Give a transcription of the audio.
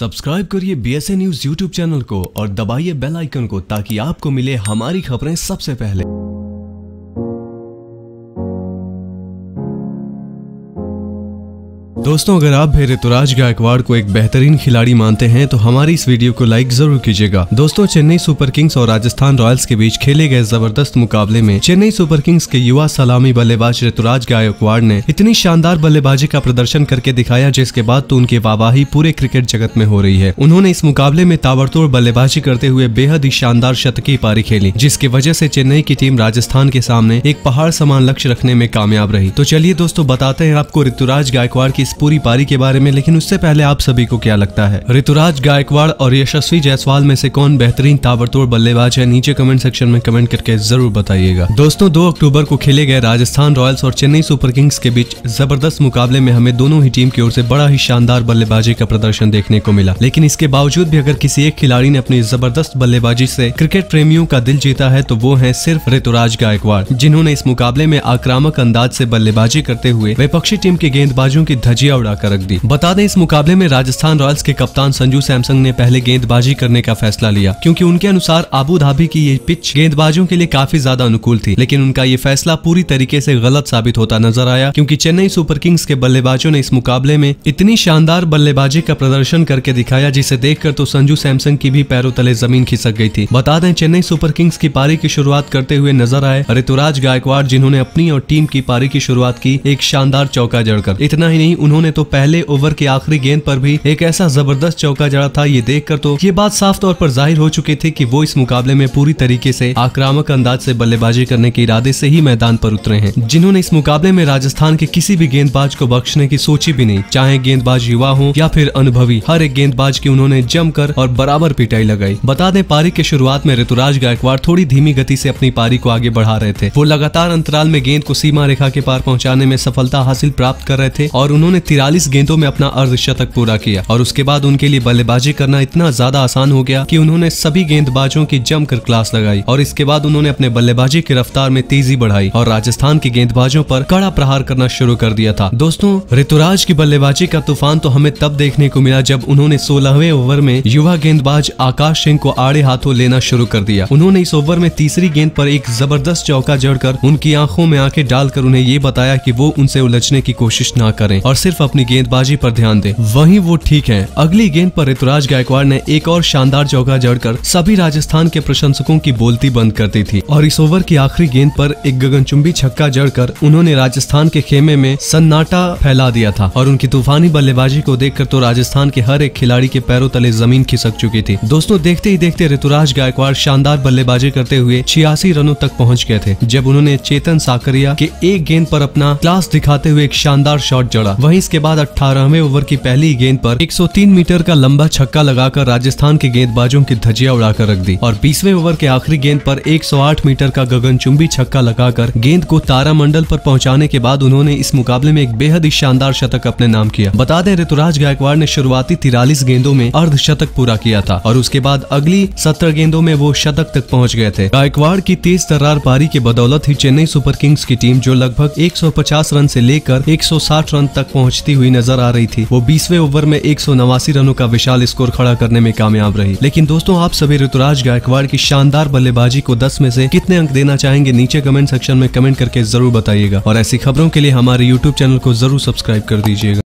Subscribe करिए B S news YouTube channel को और दबाइए बेल आइकन को ताकि आपको मिले हमारी खबरें सबसे पहले। दोस्तों, अगर आप भी ऋतुराज गायकवाड़ को एक बेहतरीन खिलाड़ी मानते हैं तो हमारी इस वीडियो को लाइक ज़रूर कीजिएगा। दोस्तों, चेन्नई सुपर किंग्स और राजस्थान रॉयल्स के बीच खेले गए ज़बरदस्त मुकाबले में चेन्नई सुपर किंग्स के युवा सलामी बल्लेबाज ऋतुराज गायकवाड़ ने इतनी शानदार बल्लेबाजी का प्रदर्शन करके दिखाया, जिसके बाद तो उनकी वाहवाही पूरे क्रिकेट जगत में हो रही है। उन्होंने इस मुकाबले में ताबड़तोड़ बल्लेबाजी करते हुए बेहद ही शानदार शतकी पारी खेली, जिसकी वजह से चेन्नई की टीम राजस्थान के सामने एक पहाड़ समान लक्ष्य रखने में कामयाब रही। तो चलिए दोस्तों, बताते हैं आपको ऋतुराज गायकवाड़ की इस पूरी पारी के बारे में, लेकिन उससे पहले आप सभी को क्या लगता है? ऋतुराज गायकवाड़ और यशस्वी जायसवाल में से कौन बेहतरीन ताबड़तोड़ बल्लेबाज है? नीचे कमेंट सेक्शन में कमेंट करके ज़रूर बताइएगा। दोस्तों, दो अक्टूबर को खेले गए राजस्थान रॉयल्स और चेन्नई सुपर किंग्स के बीच ज़बरदस्त मुकाबले में हमें दोनों ही टीम की ओर से बड़ा ही शानदार बल्लेबाजी का प्रदर्शन देखने को मिला। लेकिन इसके बावजूद भी अगर किसी एक खिलाड़ी ने अपनी ज़बरदस्त बल्लेबाजी से क्रिकेट प्रेमियों का दिल जीता है तो वो है सिर्फ़ ऋतुराज गायकवाड़। जिन्होंने इस मुकाबले में आक्रामक अंदाज से बल्लेबाजी करते हुए विपक्षी टीम के गेंदबाजों की धजिया उड़ाकर रख दी। बता दें, इस मुकाबले में राजस्थान रॉयल्स के कप्तान संजू सैमसंग ने पहले गेंदबाजी करने का फैसला लिया, क्योंकि उनके अनुसार आबू धाबी की ये पिच गेंदबाजों के लिए काफ़ी ज़्यादा अनुकूल थी, लेकिन उनका ये फैसला पूरी तरीके से गलत साबित होता नज़र आया, क्योंकि चेन्नई सुपर किंग्स के बल्लेबाजों ने इस मुकाबले में इतनी शानदार बल्लेबाजी का प्रदर्शन करके दिखाया, जिसे देखकर तो संजू सैमसंग की भी पैरों तले ज़मीन खिसक गई थी। बता दें, चेन्नई सुपर किंग्स की पारी की शुरुआत करते हुए नज़र आए ऋतुराज गायकवाड़, जिन्होंने अपनी और टीम की पारी की शुरुआत की, एक शानदार चौका जड़कर। इतना ही नहीं उन्होंने तो पहले ओवर की आखिरी गेंद पर भी एक ऐसा ज़बरदस्त चौका जड़ा था, ये देखकर तो ये बात साफ़ तौर पर ज़ाहिर हो चुकी थी कि वो इस मुकाबले में पूरी तरीके से आक्रामक अंदाज से बल्लेबाजी करने के इरादे से ही मैदान पर उतरे हैं। जिन्होंने इस मुकाबले में राजस्थान के किसी भी गेंदबाज को बख्शने की सोची भी नहीं, चाहे गेंदबाज युवा हो या फिर अनुभवी, हर एक गेंदबाज की उन्होंने जमकर और बराबर पिटाई लगाई। बता दें, पारी के शुरुआत में ऋतुराज गायकवाड़ थोड़ी धीमी गति से अपनी पारी को आगे बढ़ा रहे थे। वो लगातार अंतराल में गेंद को सीमा रेखा के पार पहुँचाने में सफलता हासिल प्राप्त कर रहे थे और उन्होंने तिरालीस गेंदों में अपना अर्धशतक पूरा किया और उसके बाद उनके लिए बल्लेबाजी करना इतना ज़्यादा आसान हो गया कि उन्होंने सभी गेंदबाजों की जमकर क्लास लगाई और इसके बाद उन्होंने अपने बल्लेबाजी की रफ्तार में तेज़ी बढ़ाई और राजस्थान के गेंदबाजों पर कड़ा प्रहार करना शुरू कर दिया था। दोस्तों, ऋतुराज की बल्लेबाजी का तूफ़ान तो हमें तब देखने को मिला जब उन्होंने सोलहवें ओवर में युवा गेंदबाज आकाश सिंह को आड़े हाथों लेना शुरू कर दिया। उन्होंने इस ओवर में तीसरी गेंद पर एक ज़बरदस्त चौका जड़कर उनकी आँखों में आँखें डालकर उन्हें ये बताया कि वो उनसे उलझने की कोशिश ना करें और सिर्फ़ अपनी गेंदबाजी पर ध्यान दें। वहीं वो ठीक है। अगली गेंद पर ऋतुराज गायकवाड़ ने एक और शानदार चौका जड़कर सभी राजस्थान के प्रशंसकों की बोलती बंद कर दी थी। और इस ओवर की आखिरी गेंद पर एक गगनचुंबी छक्का जड़कर उन्होंने राजस्थान के खेमे में सन्नाटा फैला दिया था। और उनकी तूफानी बल्लेबाजी को देखकर तो राजस्थान के हर एक खिलाड़ी के पैरों तले ज़मीन खिसक चुकी थी। दोस्तों, देखते ही देखते ऋतुराज गायकवाड़ शानदार बल्लेबाजी करते हुए छियासी रनों तक पहुँच गए थे, जब उन्होंने चेतन साकरिया के एक गेंद पर अपना क्लास दिखाते हुए एक शानदार शॉट जड़ा। वहीं इसके बाद अठारहवें ओवर की पहली गेंद पर 103 मीटर का लंबा छक्का लगाकर राजस्थान के गेंदबाजों की धजिया उड़ाकर रख दी और बीसवें ओवर के आखिरी गेंद पर 108 मीटर का गगनचुंबी छक्का लगाकर गेंद को तारामंडल पर पहुँचाने के बाद उन्होंने इस मुकाबले में एक बेहद ही शानदार शतक अपने नाम किया। बता दें, ऋतुराज गायकवाड़ ने शुरुआती तिरालीस गेंदों में अर्ध शतक पूरा किया था और उसके बाद अगली सत्रह गेंदों में वो शतक तक पहुँच गए थे। गायकवाड़ की तेज तर्रार पारी के बदौलत ही चेन्नई सुपर किंग्स की टीम, जो लगभग 150 रन से लेकर 160 रन तक पहुँचती हुई नज़र आ रही थी। वो बीसवे ओवर में एक सौ नवासी रनों का विशाल स्कोर खड़ा करने में कामयाब रही। लेकिन दोस्तों, आप सभी ऋतुराज गायकवाड़ की शानदार बल्लेबाजी को 10 में से कितने अंक देना चाहेंगे, नीचे कमेंट सेक्शन में कमेंट करके ज़रूर बताइएगा। और ऐसी खबरों के लिए हमारे यूट्यूब चैनल को ज़रूर सब्सक्राइब कर दीजिएगा।